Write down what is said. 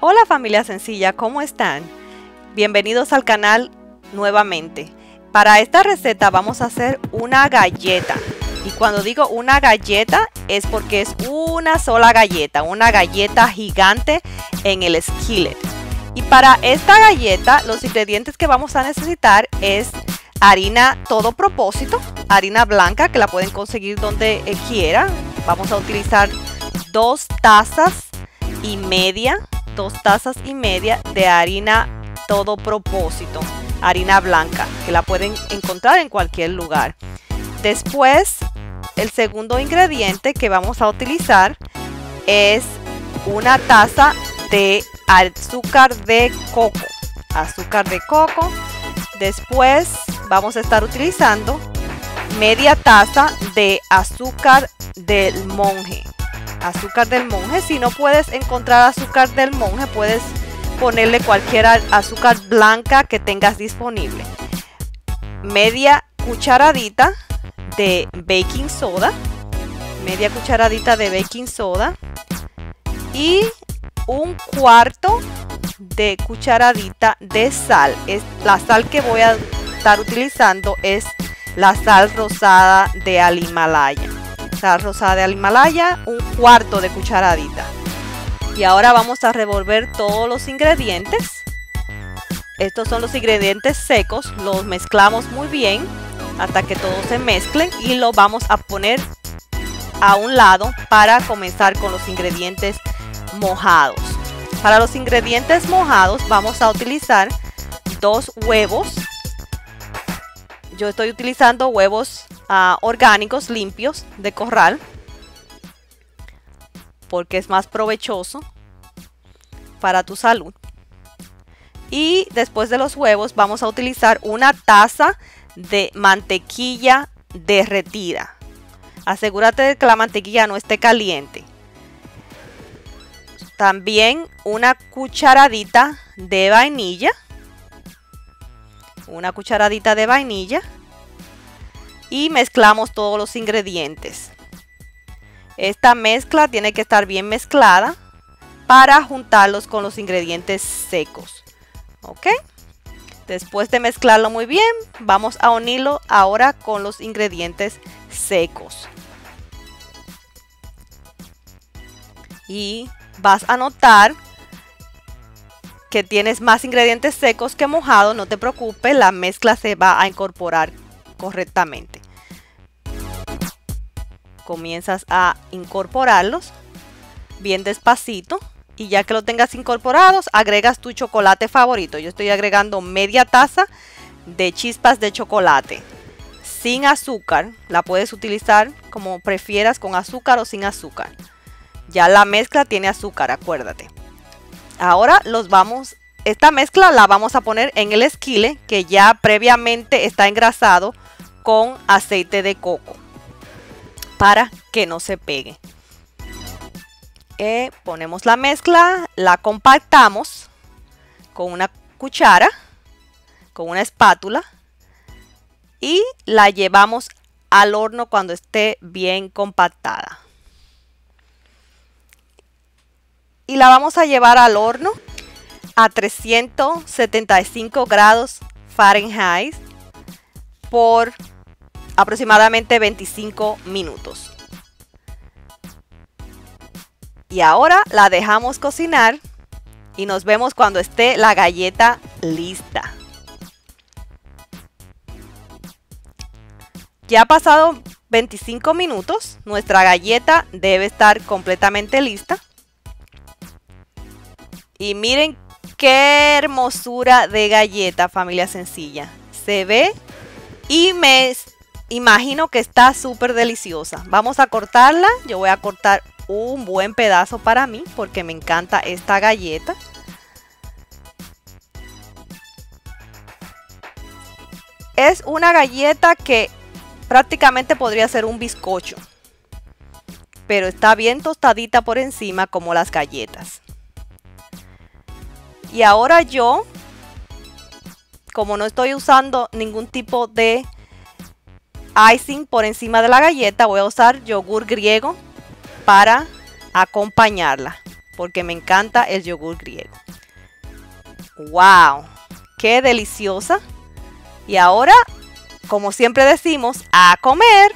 Hola familia sencilla, ¿cómo están? Bienvenidos al canal nuevamente. Para esta receta vamos a hacer una galleta. Y cuando digo una galleta es porque es una sola galleta, una galleta gigante en el skillet. Y para esta galleta los ingredientes que vamos a necesitar es harina todo propósito, harina blanca que la pueden conseguir donde quieran. Vamos a utilizar dos tazas y media, dos tazas y media de harina todo propósito, harina blanca, que la pueden encontrar en cualquier lugar. Después, el segundo ingrediente que vamos a utilizar es una taza de azúcar de coco. Azúcar de coco. Después vamos a estar utilizando media taza de azúcar del monje azúcar del monje. Si no puedes encontrar azúcar del monje, puedes ponerle cualquier azúcar blanca que tengas disponible. Media cucharadita de baking soda. Media cucharadita de baking soda. Y un cuarto de cucharadita de sal. Es, la sal que voy a estar utilizando es la sal rosada de al Himalaya sal rosada del Himalaya, un cuarto de cucharadita. Y ahora vamos a revolver todos los ingredientes. Estos son los ingredientes secos, los mezclamos muy bien hasta que todos se mezclen y lo vamos a poner a un lado para comenzar con los ingredientes mojados. Para los ingredientes mojados vamos a utilizar dos huevos. Yo estoy utilizando huevos orgánicos limpios de corral porque es más provechoso para tu salud. Y después de los huevos vamos a utilizar una taza de mantequilla derretida. Asegúrate de que la mantequilla no esté caliente. También una cucharadita de vainilla. Una cucharadita de vainilla y mezclamos todos los ingredientes. Esta mezcla tiene que estar bien mezclada para juntarlos con los ingredientes secos. ¿Ok? Después de mezclarlo muy bien, vamos a unirlo ahora con los ingredientes secos. Y vas a notar que tienes más ingredientes secos que mojados. No te preocupes, la mezcla se va a incorporar correctamente. Comienzas a incorporarlos bien despacito y ya que lo tengas incorporados, agregas tu chocolate favorito. Yo estoy agregando media taza de chispas de chocolate sin azúcar. La puedes utilizar como prefieras con azúcar o sin azúcar. Ya la mezcla tiene azúcar, acuérdate. Ahora los vamos esta mezcla la vamos a poner en el esquile que ya previamente está engrasado con aceite de coco para que no se pegue. Eh, ponemos la mezcla, la compactamos con una cuchara, con una espátula y la llevamos al horno cuando esté bien compactada. Y la vamos a llevar al horno a 375 grados Fahrenheit por aproximadamente 25 minutos. Y ahora la dejamos cocinar y nos vemos cuando esté la galleta lista. Ya ha pasado 25 minutos, nuestra galleta debe estar completamente lista. Y miren qué hermosura de galleta, familia sencilla. Se ve y me imagino que está súper deliciosa. Vamos a cortarla. Yo voy a cortar un buen pedazo para mí porque me encanta esta galleta. Es una galleta que prácticamente podría ser un bizcocho. Pero está bien tostadita por encima como las galletas. Y ahora yo, como no estoy usando ningún tipo de icing por encima de la galleta, voy a usar yogur griego para acompañarla. porque me encanta el yogur griego. ¡Wow! ¡Qué deliciosa! Y ahora, como siempre decimos, a comer.